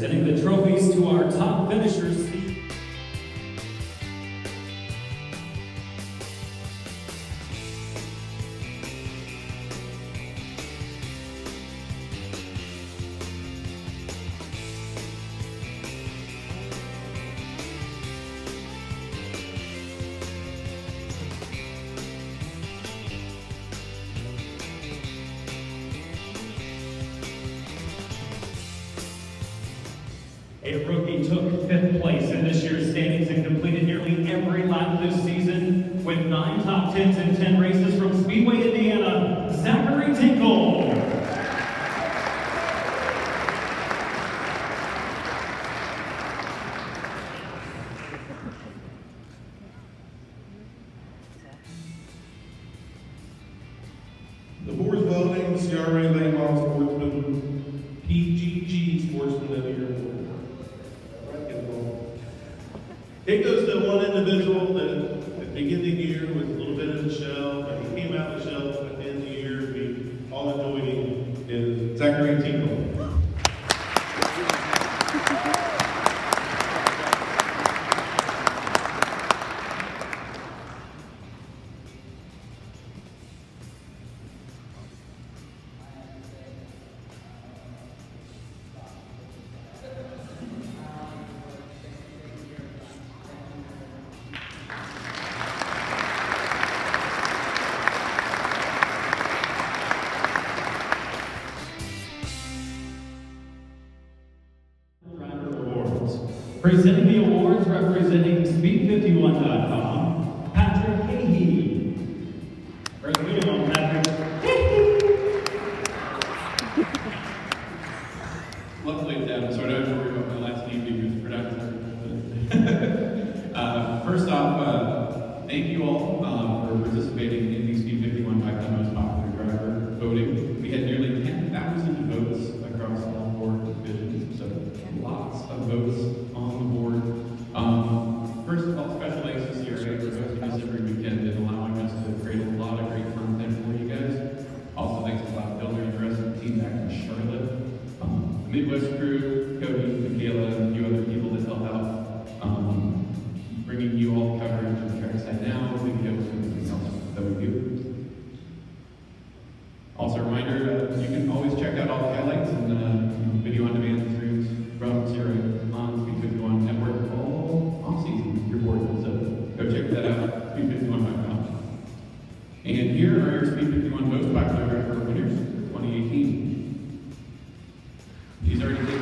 Presenting the trophies to our top finishers. A rookie took fifth place in this year's standings and completed nearly every lap this season with nine top tens and ten races from Speedway, Indiana, Zachary Tinkle. The CRA Sportsman, PGG Sportsman of the Year It goes to one individual that at the beginning Presenting the awards representing Speed51.com, Patrick Hahey. Bring it on, Patrick. Luckily, Deb, so I don't have to worry about my last name being mispronounced. uh, first off, uh, thank you all uh, for participating in the Speed 51 by most popular driver voting. First of all, special thanks to CRA for hosting us every weekend and allowing us to create a lot of great content for you guys. Also, thanks to Bob Dillner and the rest of the team back in Charlotte. Um, the Midwest crew, Cody, Michaela, and a few other people that help out, um, bringing you all the coverage of Trackside Now, videos, and everything else that we do. Also, a reminder, uh, you can always check out And here are your Speed 51 most popular winners 2018. He's already.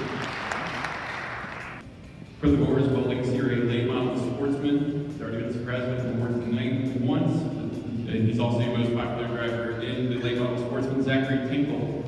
For the Vore's Welding Series late model sportsman, he's already been surprised with tonight once. And he's also the most popular driver in the late model sportsman, Zachary Tinkle.